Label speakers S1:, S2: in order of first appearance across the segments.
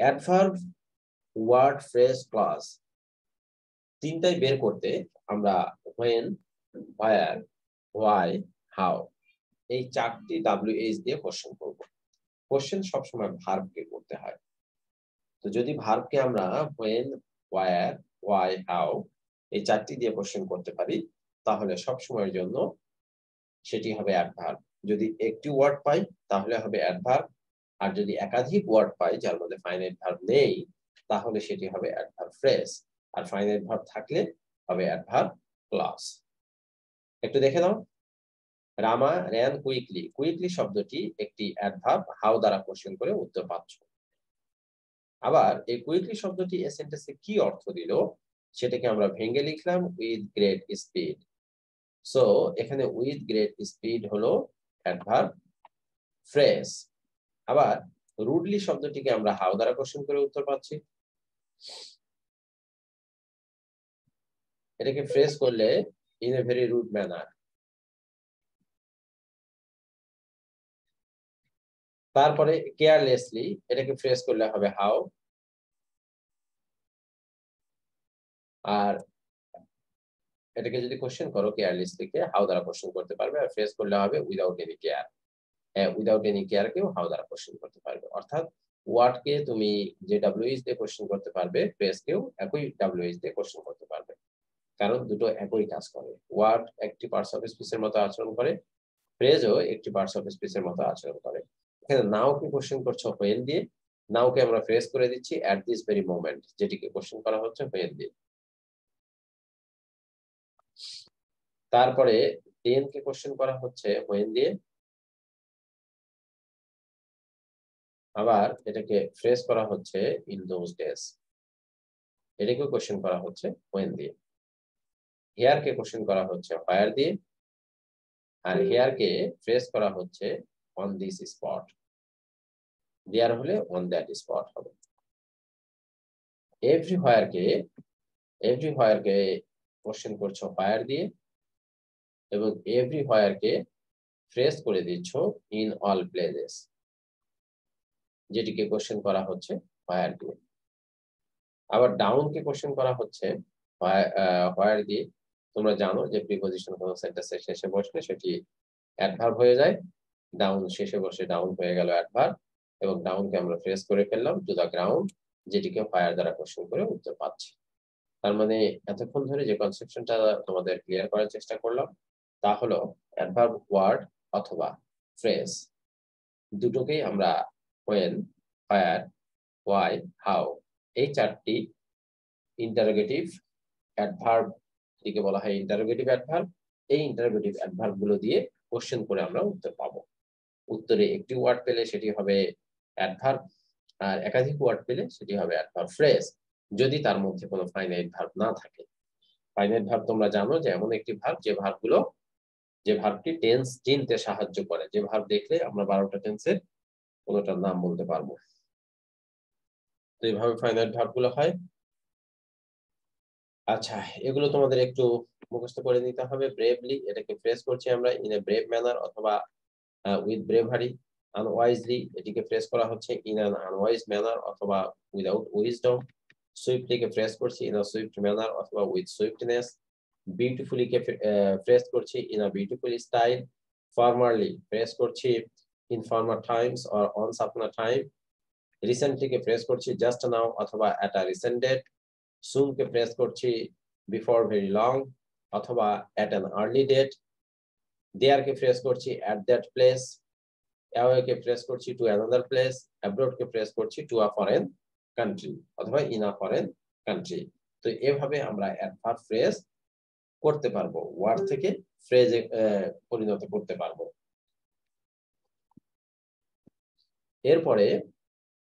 S1: Adverb word phrase class তিনটাই বের করতে আমরা হোয়েন হোয়ার হোয়াই হাউ এই চারটি ডাব্লিউএইচ দিয়ে কোশ্চেন করব। কোশ্চেন সবসময় ভার্বকে করতে হয়। তো যদি ভার্বকে আমরা হোয়েন হোয়ার হোয়াই হাউ এই চারটি দিয়ে কোশ্চেন করতে পারি, তাহলে সব সময়ের জন্য সেটি হবে অ্যাডভার্ব যদি একটি ওয়ার্ড পাই, তাহলে হবে অ্যাডভার্ব আর যদি একাধিক ওয়ার্ড পাই, যার মধ্যে ফাইনাইট ভার্ব নেই, তাহলে সেটি হবে অ্যাডভার্ব ফ্রেজ আর ফাইনাইট ভার্ব থাকলে হবে অ্যাডভার্ব ক্লাস একটু দেখে নাও। Rama ran quickly. কুইকলি শব্দটি একটি অ্যাডভার্ব হাউ দ্বারা কোশ্চেন করে উত্তর পাচ্ছ। আবার এই কুইকলি শব্দটি এ সেন্টেন্সে কি অর্থ দিল? সেটাকে আমরা ভেঙে লিখলাম উইথ গ্রেট স্পিড সো এখানে উইথ গ্রেট স্পিড হলো অ্যাডভার্ব ফ্রেজ আবার রুডলি শব্দটিকে আমরা হাও দ্বারা কোশ্চেন করে উত্তর পাচ্ছি। এটাকে ফ্রেজ করলে in a very rude manner তারপরে কেয়ারলেসলি এটাকে ফ্রেজ করলে হবে হাও আর এটাকে যদি কোশ্চেন করো কেয়ারলেসলিকে হাও দ্বারা কোশ্চেন করতে পারবে, আর ফ্রেজ করলে হবে without any care without any care কেও হাউ দ্বারা কোশ্চেন করতে পারবে। অর্থাৎ ওয়ার্ড কে তুমি যে ডাব্লিউএইচ দিয়ে কোশ্চেন করতে পারবে ফ্রেজ কেও একই ডাব্লিউএইচ দিয়ে কোশ্চেন করতে পারবে। কারণ দুটো একই কাজ করে। ওয়ার্ড একটি পার্টস অফ স্পিচের মতো আচরণ করে ফ্রেজও একটি পার্টস অফ স্পিচের মতো আচরণ করে। এখানে নাও কি কোশ্চেন করছ হোয়েন দিয়ে নাও কে আমরা ফ্রেজ করে দিচ্ছি অ্যাট দিস ভেরি মোমেন্ট যেটিকে কোশ্চেন করা হচ্ছে হোয়েন দিয়ে। তারপরে দেন কে কোশ্চেন করা হচ্ছে হোয়েন দিয়ে আবার এটাকে ফ্রেজ করা হচ্ছে ইন দোজ ডেজ এটাকেও কোশ্চেন করা হচ্ছে ওয়েন দিয়ে। হেয়ার কে কোশ্চেন করা হচ্ছে হোয়ার দিয়ে। আর হেয়ার কে ফ্রেজ করা হচ্ছে অন দিস স্পট দেয়ার হলে অন দ্যাট স্পট হবে। এভরি হোয়ার কে এভরি হোয়ার কে কোশ্চেন করছ হোয়ার দিয়ে। এবং এভরি হোয়ার কে ফ্রেজ করে দিচ্ছ ইন অল প্লেসেস যেটিকে কোশ্চেন করা হচ্ছে হোয়ার দিয়ে। আবার ডাউন কে কোশ্চেন করা হচ্ছে হোয়ার দিয়ে। তোমরা জানো যে প্রিপোজিশন কোন সেন্টেন্সের শেষে বসলে সেটি অ্যাডভার্ব হয়ে যায়। ডাউন শেষে বসে ডাউন হয়ে গেল অ্যাডভার্ব এবং ডাউনকে আমরা ফ্রেজ করে ফেললাম টু দা গ্রাউন্ড যেটিকে ফায়ার দ্বারা কোশ্চেন করে উত্তর পাচ্ছি। তার মানে এতক্ষণ ধরে যে কনসেপশনটা তোমাদের ক্লিয়ার করার চেষ্টা করলাম, তা হলো অ্যাডভার্ব ওয়ার্ড অথবা ফ্রেজ দুটোকেই আমরা হোয়েন ফায়ার ওয়াই হাউ এই চারটি ইন্টারোগেটিভ অ্যাডভার্ব এটিকে বলা হয় ইন্টারোগেটিভ অ্যাডভার্ব এই ইন্টারোগেটিভ অ্যাডভার্বগুলো দিয়ে কোশ্চেন করে আমরা উত্তর পাবো। উত্তরে একটি ওয়ার্ড পেলে সেটি হবে অ্যাডভার্ব আর একাধিক ওয়ার্ড পেলে সেটি হবে অ্যাডভার্ব ফ্রেজ যদি তার মধ্যে কোনো ফাইনাইট ভার্ব না থাকে। ফাইনাইট ভার্ব তোমরা জানো যে এমন একটি ভার্ব যে ভার্বগুলো, যে ভার্বটি টেন্স চিনতে সাহায্য করে। যে ভার্ব দেখলে আমরা বারোটা টেন্সের কোনোটার নাম বলতে পারব? তো এইভাবে ফাইনাইট ভার্বগুলো হয়। আচ্ছা এগুলো তোমাদের একটু মুখস্থ করে নিতে হবে ব্রেভলি এটাকে ফ্রেস করছি আমরা ইন এ ব্রেভ ম্যানার অথবা উইথ ব্রেভারি আনওয়াইজলি এটিকে ফ্রেস করা হচ্ছে ইন অ্যান আনওয়াইজ ম্যানার অথবা উইদাউট উইজডম সুইফটলিকে ফ্রেস করছি ইন আ সুইফট ম্যানার অথবা উইথ সুইফটনেস বিউটিফুলিকে ফ্রেস করছি in a beautiful style formerly phrase করছি in former times or once upon a time রিসেন্টলিকে phrase করছি জাস্ট নাও অথবা at a recent date soon কে press করছি before very long অথবা at an early date there কে press করছি at that place away কে press করছি to another place abroad কে প্রেস করছি টু আ ফরেন কান্ট্রি অথবা ইন আ ফরেন কান্ট্রি তো এভাবে আমরা অ্যাডভার্ব ফ্রেজ করতে পারব। ওয়ার্ড থেকে ফ্রেজে পরিণত করতে পারব। এরপরে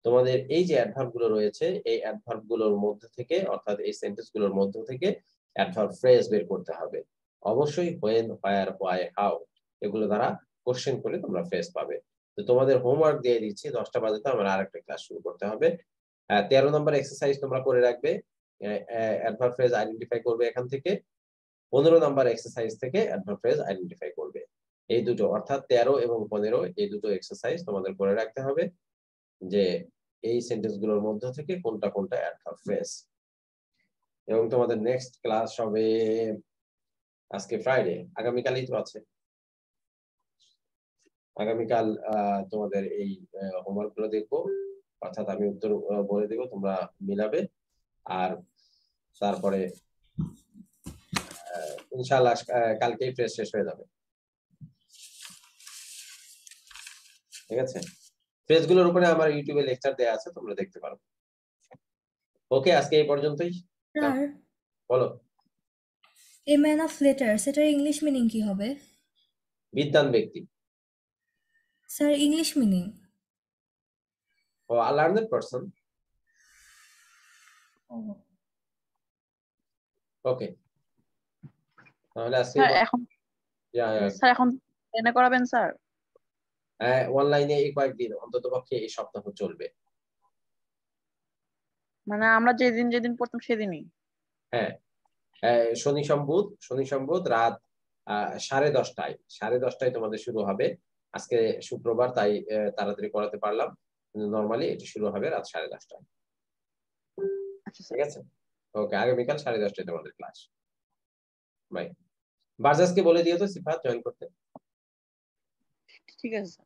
S1: তোমাদের এই যে অ্যাডভার্বগুলো রয়েছে, এই অ্যাডভার্বগুলোর মধ্যে থেকে, অর্থাৎ এই সেন্টেন্সগুলোর মধ্য থেকে অ্যাডভার্ব ফ্রেজ বের করতে হবে। অবশ্যই হোয়েন হোয়ার হোয়াই হাউ এগুলো দ্বারা কোশ্চেন করে তোমরা ফ্রেজ পাবে। তো তোমাদের হোমওয়ার্ক দিয়ে দিচ্ছি, দশটা বাজে তো আমার আরেকটা ক্লাস শুরু করতে হবে। তেরো নম্বর এক্সারসাইজ তোমরা করে রাখবে। অ্যাডভার্ব ফ্রেজ আইডেন্টিফাই করবে এখান থেকে। পনেরো নাম্বার এক্সারসাইজ থেকে অ্যাডভার্ব ফ্রেজ আইডেন্টিফাই করবে। এই দুটো, অর্থাৎ তেরো এবং পনেরো, এই দুটো এক্সারসাইজ তোমাদের করে রাখতে হবে যে এই সেন্টেন্সগুলোর মধ্য থেকে কোনটা কোনটা অ্যাডভার্ব ফ্রেজ এবং তোমাদের নেক্সট ক্লাস হবে আজকে ফ্রাইডে আগামীকালই তো আছে। আগামীকাল তোমাদের এই হোমওয়ার্কগুলো দেখব, অর্থাৎ আমি উত্তর বলে দেবো, তোমরা মিলাবে। আর তারপরে ইনশাল্লাহ কালকেই ফ্রেশ শেষ হয়ে যাবে। ঠিক আছে? ফ্রেজগুলোর উপরে আমার ইউটিউবে লেকচার দেয়া আছে তোমরা দেখতে পারো। ওকে আজকে এই পর্যন্তই। বলো
S2: এ ম্যান অফ লেটার্স এটার ইংলিশ মিনিং কি হবে?
S1: বিদ্যান ব্যক্তি।
S2: স্যার ইংলিশ মিনিং
S1: ও আ লার্নেড পারসন ওকে তাহলে আজকে
S3: স্যার এখন স্যার এখন এনে করাবেন স্যার
S1: অনলাইনে এই কয়েকদিন অন্তত পক্ষে এই সপ্তাহ চলবে।
S3: মানে আমরা যেদিন যেদিন পড়তাম সেদিনই?
S1: হ্যাঁ। শনি সম্বুধ শনি সম্বুধ রাত সাড়ে দশটায় সাড়ে দশটায় তোমাদের শুরু হবে। আজকে শুক্রবার তাই তাড়াতাড়ি করাতে পারলাম। নর্মালি এটি শুরু হবে রাত সাড়ে দশটায়।
S3: আচ্ছা
S1: ঠিক আছে? ওকে আগামীকাল সাড়ে দশটায় তোমাদের ক্লাস। বাই বাজাজকে বলে দিও তো সিফাত জয়েন করতে।
S3: ঠিক আছে